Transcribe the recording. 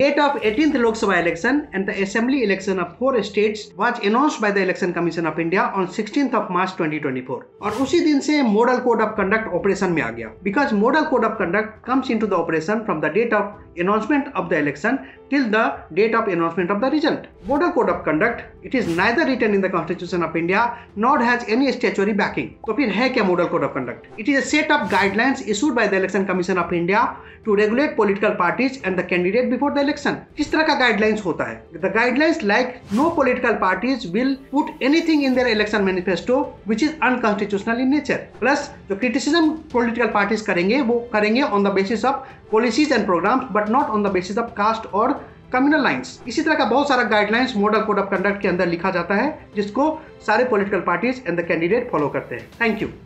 Date of 18th Lok Sabha election and the assembly election of four states was announced by the Election Commission of India on 16th of March 2024 और उसी दिन से model code of conduct operation में आ गया because model code of conduct comes into the operation from the date of announcement of the election till the date of announcement of the result. Model Code of Conduct, it is neither written in the Constitution of India nor has any statutory backing. तो फिर है क्या Model Code of Conduct? It is a set of guidelines issued by the Election Commission of India to regulate political parties and the candidate before the election. किस तरह का guidelines होता है? The guidelines like no political parties will put anything in their election manifesto which is unconstitutional in nature. Plus जो criticism political parties करेंगे वो करेंगे on the basis of policies and programs but not on the basis of caste और communal lines इसी तरह का बहुत सारा guidelines model code of conduct के अंदर लिखा जाता है, जिसको सारे political parties and the candidate follow करते हैं। Thank you